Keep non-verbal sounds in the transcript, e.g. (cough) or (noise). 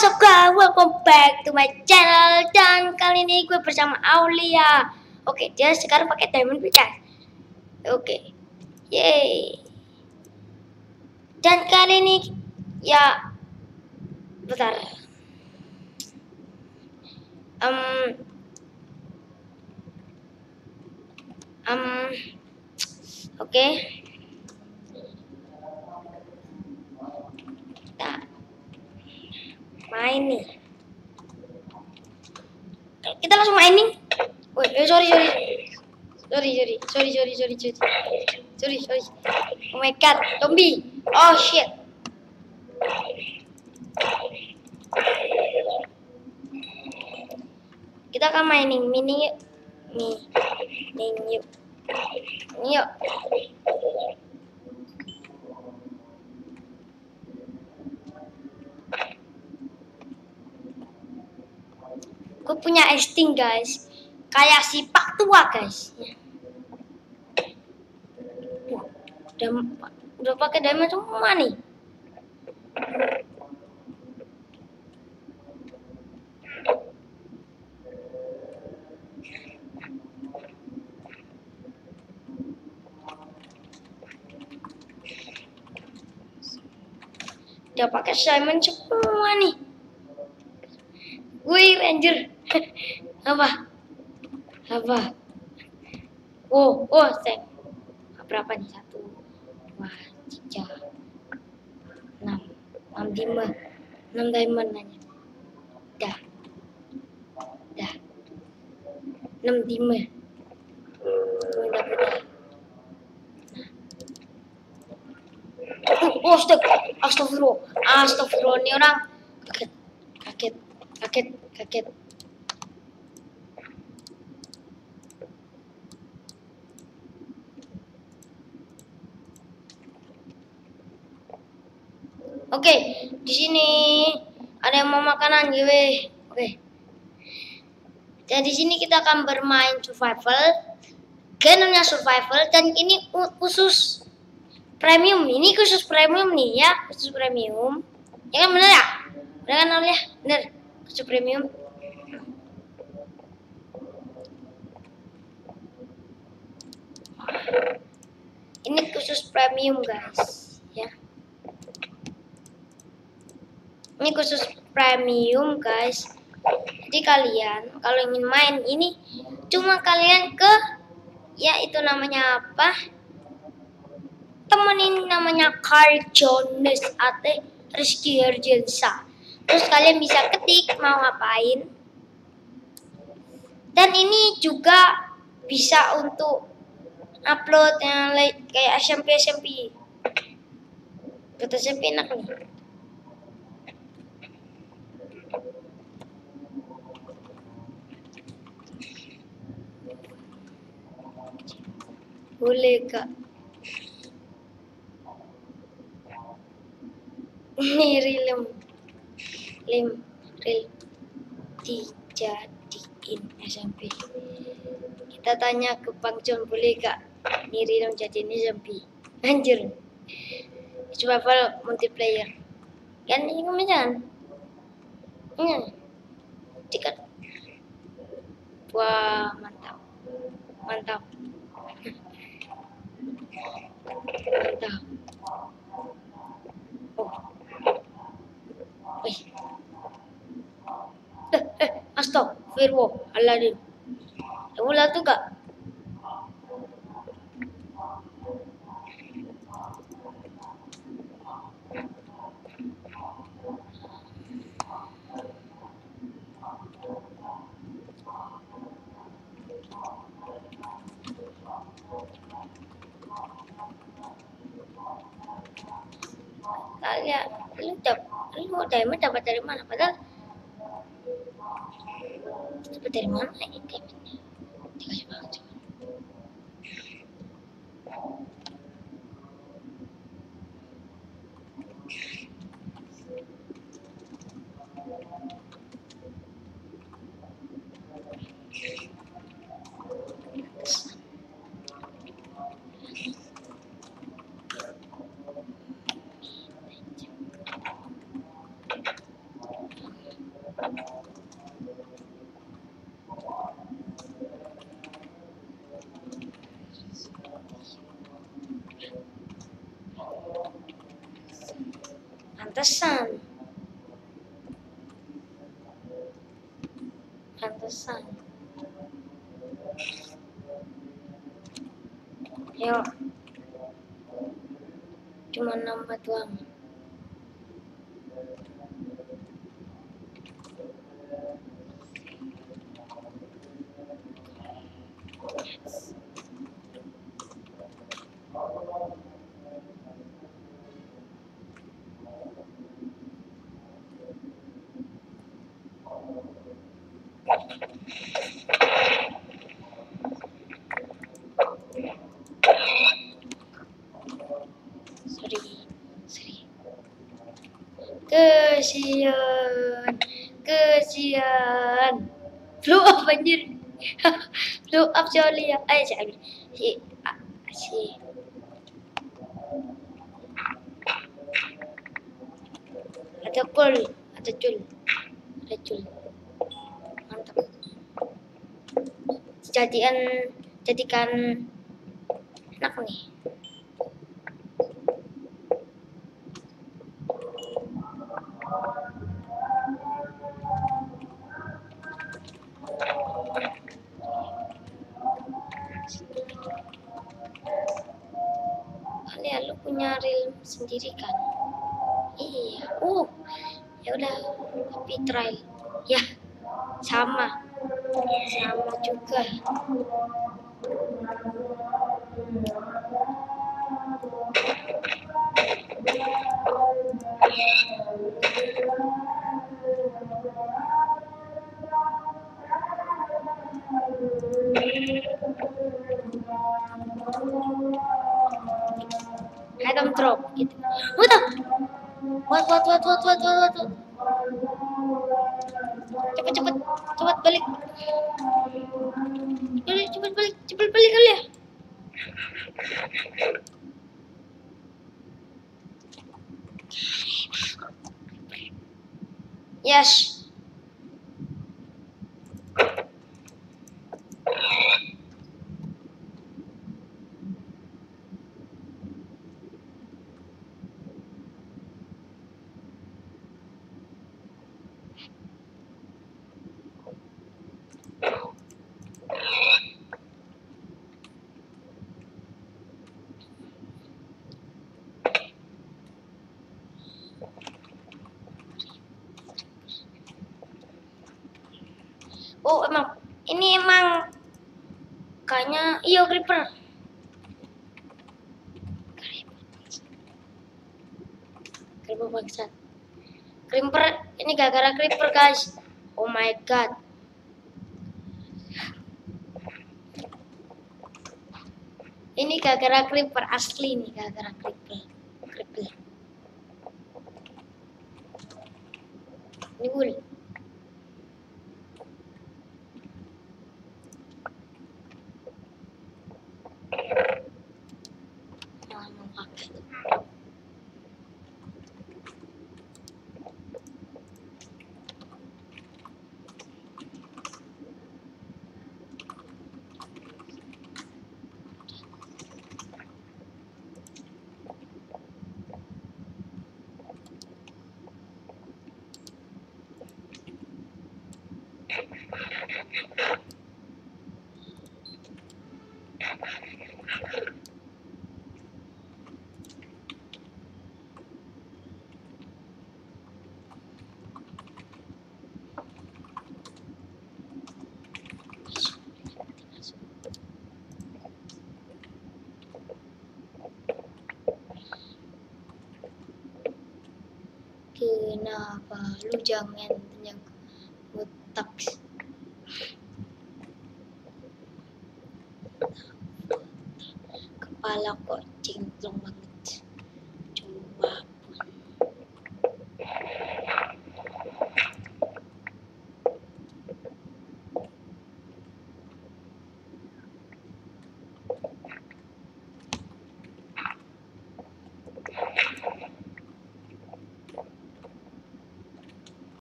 What's welcome back to my channel. Dan kali ini gue bersama Aulia. Oke, dia sekarang pakai diamond pickaxe Oke. Yeay. Dan kali ini Ya Bentar. Um Um Oke. Kita main nih. Kita langsung main nih. Woi, eh, sorry sorry. Sorry sorry sorry sorry sorry sorry. Sorry sorry. Oh my god zombie. Oh shit. Kita akan mining mining yuk. Mining yuk. Ini yuk gue punya esting guys. Kayak si pak tua guys. Udah udah pakai diamond semua nih. Udah pakai diamond semua nih. Wih, ranger. Apa? Apa? Oh, oh, saya. Berapa nih? Satu, dua, tiga, enam, enam lima, enam diamond nanya. Dah, dah, enam lima. Udah, udah. Oh, astagfirullah, astagfirullah, astagfirullah, ini orang kaget, kaget kaget kaget Oke, di sini ada yang mau makanan gue. Oke. Dan di sini kita akan bermain survival. Genrenya survival dan ini khusus premium. Ini khusus premium nih ya, khusus premium. Ya kan bener ya? Bener kan ya? Bener khusus premium ini khusus premium guys ya ini khusus premium guys. Jadi kalian kalau ingin main ini cuma kalian ke ya itu namanya apa? Temenin namanya Carl Jones atau Rizky Herjensa. Terus kalian bisa ketik mau ngapain. Dan ini juga bisa untuk upload yang kayak SMP SMP kata SMP enak nih boleh kak. Ini rilem. Lim ril dijadiin SMP kita tanya ke Bang John boleh gak Niri dong jadiin SMP anjir. Survival multiplayer. Kan ini kemenjangan ini tiket. Wah mantap. Mantap Astagfirullah Aladin. Kamu lah tu kak. ya lu dap lu diamond dapat dari mana? Padahal dapat dari mana ini? diamond Pantesan. Pantesan. Yuk. Cuma nambah doang. Kesian, kesian. Blow up anjir. (laughs) Blow up si Oli ya. Eh, si Oli. Si, ah, si. Ada kol, ada cul, ada cul. Jadian, jadikan enak nih. Kalian lu punya reel sendiri kan? Iya. Uh, ya udah. Tapi trial. Ya, sama. Sama juga. Item drop gitu. What the? What what what what what what what? What? Cepet cepet cepet balik. Cepet balik cepet balik kali ya. Yes. Oh emang ini emang kayaknya iya creeper. Creeper bangsat. Creeper ini gara-gara creeper guys. Oh my god. Ini gara-gara creeper asli nih gara-gara creeper. Creeper. Ini wool. Kenapa lu jangan yang otak kepala banget